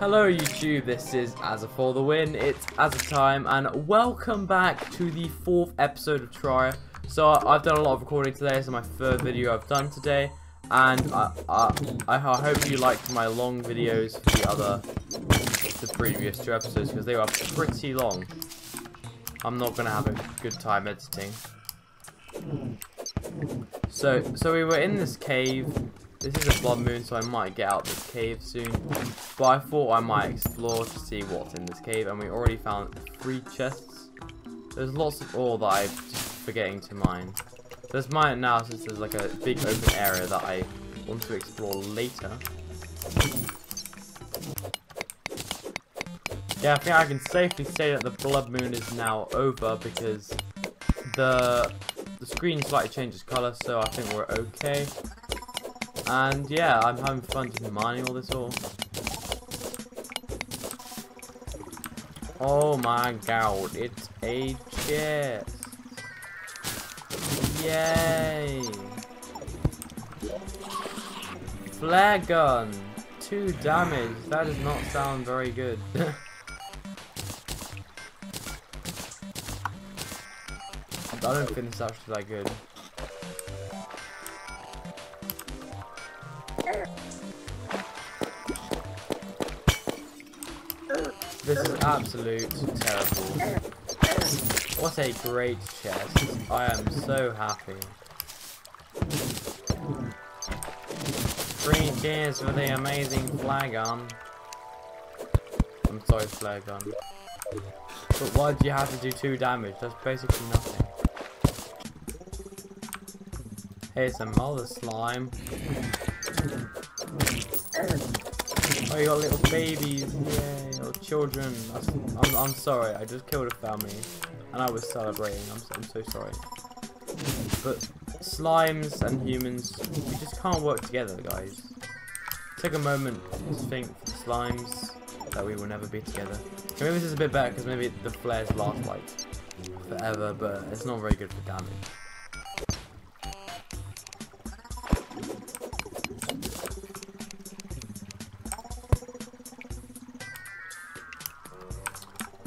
Hello YouTube, this is Aza for the Win, it's Aza Time, and welcome back to the fourth episode of Try. So I've done a lot of recording today, it's my third video I've done today, and I, I, I hope you liked my long videos for the other, the previous two episodes, because they were pretty long. I'm not going to have a good time editing. So, so we were in this cave, this is a blood moon, so I might get out this cave soon. But I thought I might explore to see what's in this cave, and we already found three chests. There's lots of ore that I'm forgetting to mine. Let's mine now since there's like a big open area that I want to explore later. Yeah, I think I can safely say that the blood moon is now over because the the screen slightly changes colour, so I think we're okay. And yeah, I'm having fun just mining all this ore. Oh my god, it's a chest. Yay! Flare gun! Two damage. That does not sound very good. I don't think it's actually that good. Absolute terrible. What a great chest. I am so happy. Three cheers for the amazing flare gun. I'm sorry, flare gun. But why do you have to do two damage? That's basically nothing. Here's some other slime. Oh, you got little babies, yay, children. I'm, I'm sorry, I just killed a family, and I was celebrating. I'm, I'm so sorry. But slimes and humans, we just can't work together, guys. Take a moment to think slimes that we will never be together. Maybe this is a bit better because maybe the flares last like forever, but it's not very good for damage.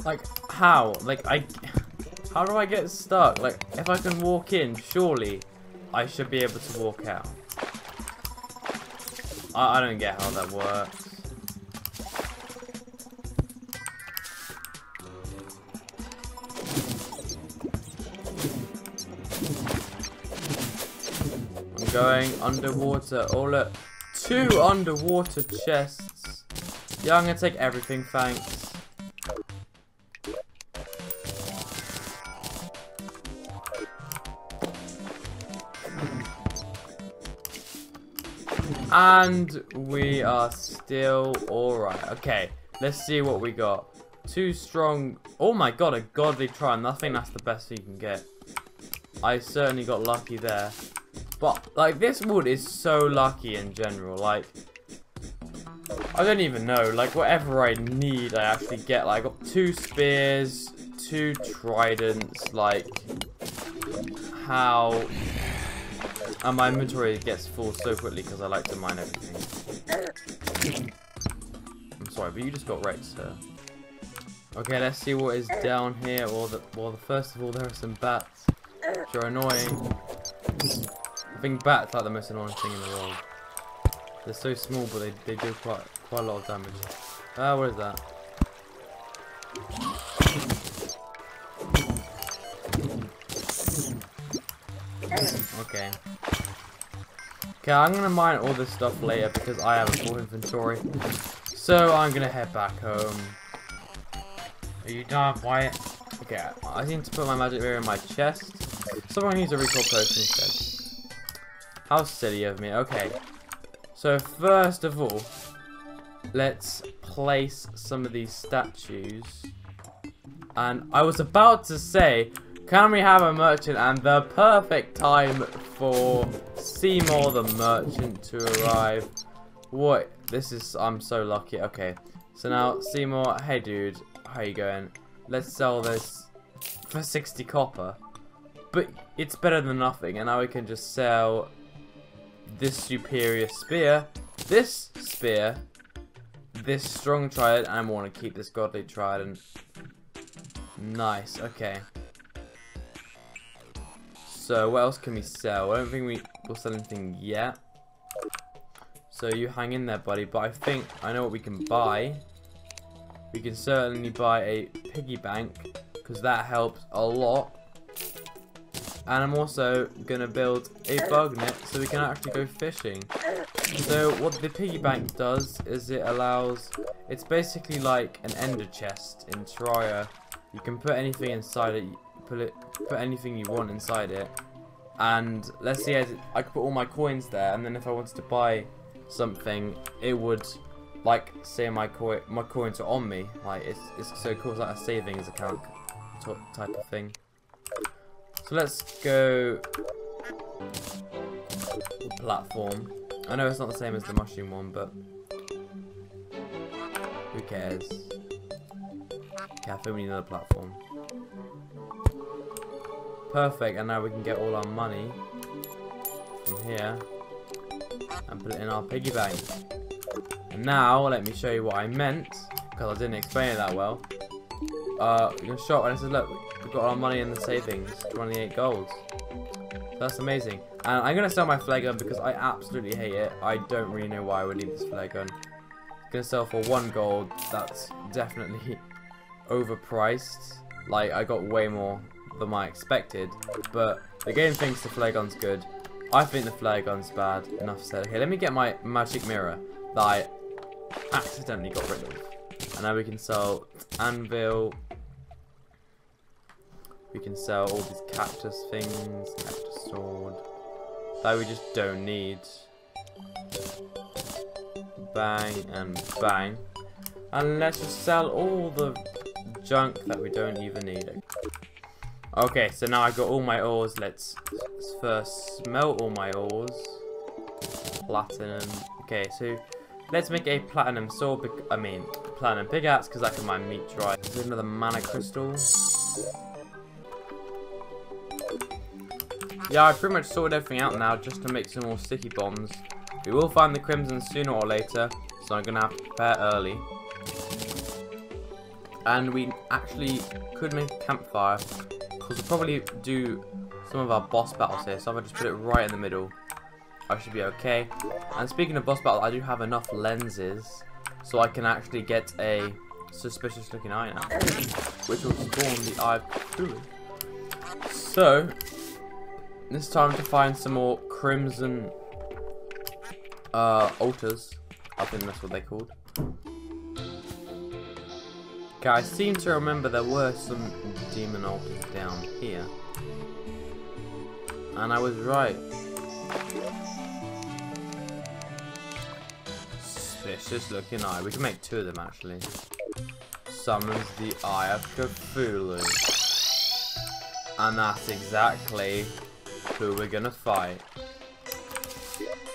Like, how? Like, I... How do I get stuck? Like, if I can walk in, surely I should be able to walk out. I, I don't get how that works. I'm going underwater. Oh, look. Two underwater chests. Yeah, I'm gonna take everything, thanks. And we are still alright. Okay, let's see what we got. Two strong... Oh my god, a godly triumph. I think that's the best you can get. I certainly got lucky there. But, like, this wood is so lucky in general. Like, I don't even know. Like, whatever I need, I actually get. Like, I got two spears, two tridents. Like, how and my inventory gets full so quickly because I like to mine everything. I'm sorry, but you just got wrecked, sir. Okay, let's see what is down here. Well, the, well, the, first of all, there are some bats, which are annoying. I think bats are the most annoying thing in the world. They're so small, but they, they do quite quite a lot of damage. Ah, uh, what is that? Okay. Okay, I'm gonna mine all this stuff later because I have a full inventory. So I'm gonna head back home. Are you done, Wyatt? Okay, I need to put my magic mirror in my chest. Someone needs a recall potion instead. How silly of me. Okay. So first of all, let's place some of these statues. And I was about to say, can we have a merchant and the perfect time for Seymour the merchant to arrive? What? This is, I'm so lucky. Okay. So now, Seymour, hey dude, how you going? Let's sell this for 60 copper. But it's better than nothing. And now we can just sell this superior spear, this spear, this strong trident and I want to keep this godly trident. Nice, okay. So what else can we sell? I don't think we will sell anything yet. So you hang in there, buddy. But I think I know what we can buy. We can certainly buy a piggy bank because that helps a lot. And I'm also going to build a bug net so we can actually go fishing. So what the piggy bank does is it allows, it's basically like an ender chest in Terraria. You can put anything inside it, put it, put anything you want inside it. And let's see, I could put all my coins there and then if I wanted to buy something, it would like say my coin my coins are on me. Like it's it's so cool, it's like a savings account type of thing. So let's go platform. I know it's not the same as the mushroom one, but who cares? Okay, I think we need another platform. Perfect, and now we can get all our money from here and put it in our piggy bank. And now, let me show you what I meant, because I didn't explain it that well. Uh, in shop and says, look, we've got our money in the savings, 28 gold. That's amazing. And I'm going to sell my flare gun because I absolutely hate it. I don't really know why I would need this flare gun. Going to sell for one gold. That's definitely overpriced. Like, I got way more than I expected. But the game thinks the flare gun's good. I think the flare gun's bad. Enough said. Okay, let me get my magic mirror that I accidentally got rid of. And now we can sell anvil. We can sell all these cactus things, cactus sword. That we just don't need. Bang and bang. And let's just sell all the junk that we don't even need. Okay, so now I got all my ores. Let's, let's first smelt all my ores. Platinum. Okay, so let's make a platinum sword. I mean, platinum pickaxe because I can mine meat dry. There's another mana crystal. Yeah, I pretty much sorted everything out now just to make some more sticky bombs. We will find the crimson sooner or later, so I'm going to have to prepare early. And we actually could make a campfire because we'll probably do some of our boss battles here, so I'm going to just put it right in the middle. I should be okay. And speaking of boss battle, I do have enough lenses so I can actually get a suspicious looking eye now, which will spawn the eye Cthulhu. So, it's time to find some more crimson uh, altars. I think that's what they're called. Okay, I seem to remember there were some demon altars down here. And I was right. Suspicious looking eye. We can make two of them actually. Summons the Eye of Cthulhu. And that's exactly who we're gonna fight.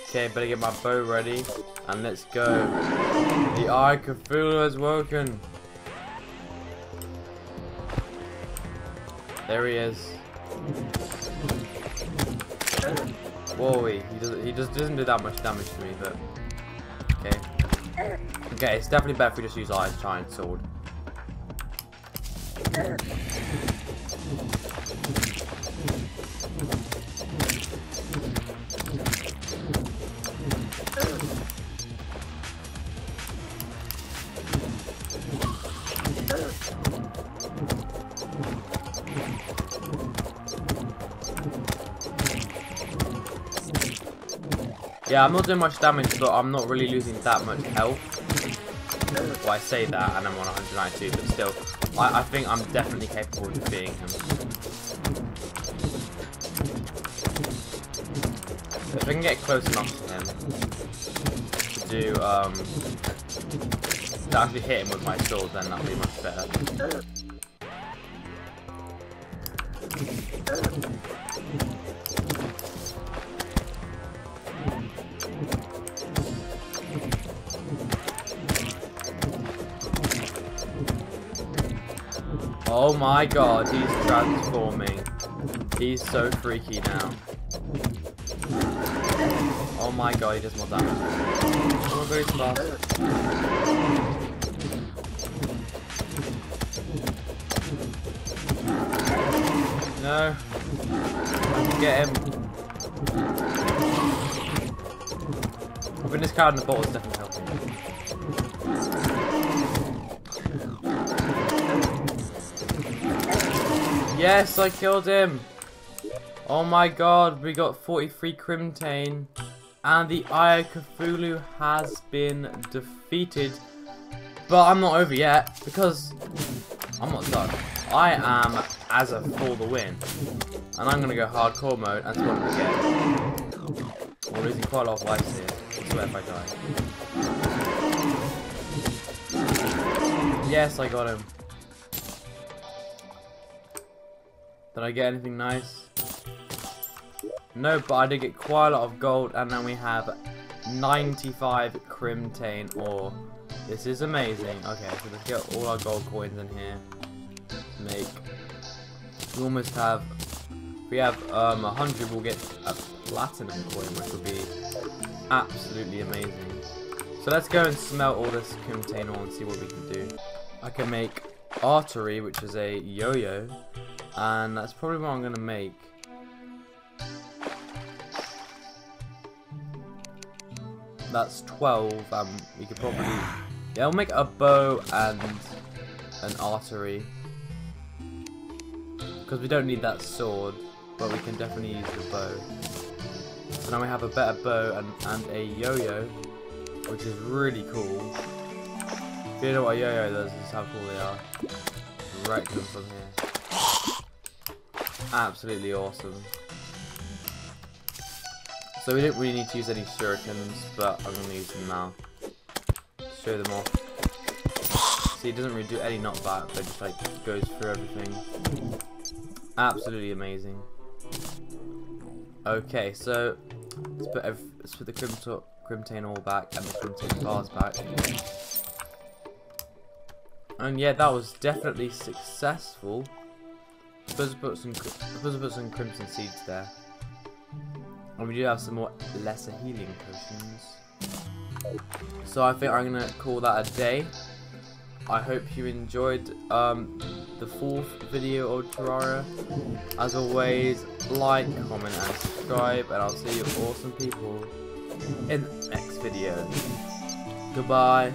Okay, better get my bow ready. And let's go. The Eye of Cthulhu has woken. There he is. Whoa, he does he just doesn't do that much damage to me, but okay. Okay, it's definitely better if we just use our giant sword. Yeah, I'm not doing much damage, but I'm not really losing that much health. Well, I say that, and I'm on 192, but still, I, I think I'm definitely capable of defeating him. If I can get close enough to him to do, um, to actually hit him with my sword, then that'll be much better. Oh my god, he's transforming. He's so freaky now. Oh my god, he does more damage. More very fast. No. Get him. Putting this card in the bottle is definitely Yes, I killed him. Oh my god, we got 43 Crimtane. And the Eye Cthulhu has been defeated. But I'm not over yet, because I'm not done. I am Aza for the win. And I'm gonna go hardcore mode and we get. We're losing quite a lot of lives here. I swear if I die. Yes, I got him. Did I get anything nice? No, but I did get quite a lot of gold, and then we have 95 Crimtane ore. This is amazing. Okay, so let's get all our gold coins in here. Make. We almost have. If we have um 100, we'll get a platinum coin, which would be absolutely amazing. So let's go and smelt all this Crimtane ore and see what we can do. I can make artery, which is a yo-yo, and that's probably what I'm gonna make. That's 12, um, we could probably... Yeah, I'll make a bow and an artery. Because we don't need that sword, but we can definitely use the bow. So now we have a better bow and, and a yo-yo, which is really cool. If you know what a yo-yo does, this is how cool they are. Right them from here. Absolutely awesome. So we don't really need to use any shurikens, but I'm going to use them now. Show them off. See, it doesn't really do any knockback, but just like goes through everything. Absolutely amazing. Okay, so let's put, let's put the Crimto Crimtane all back and the Crimtane bars back. And yeah, that was definitely successful. Supposed to put some, supposed to put some Crimson Seeds there. And we do have some more lesser healing potions. So I think I'm to call that a day. I hope you enjoyed um, the fourth video of Terraria. As always, like, comment and subscribe. And I'll see you awesome people in the next video. Goodbye.